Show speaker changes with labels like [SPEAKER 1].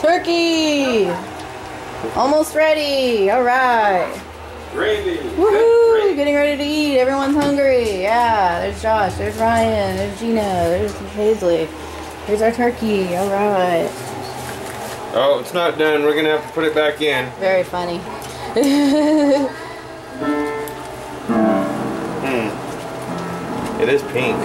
[SPEAKER 1] Turkey! Almost ready. All right.
[SPEAKER 2] Gravy.
[SPEAKER 1] Woohoo! Getting ready to eat. Everyone's hungry. Yeah. There's Josh. There's Ryan. There's Jeanna. There's Hazley. Here's our turkey. All right.
[SPEAKER 2] Oh, it's not done. We're gonna have to put it back in.
[SPEAKER 1] Very funny.
[SPEAKER 2] Hmm. It is pink.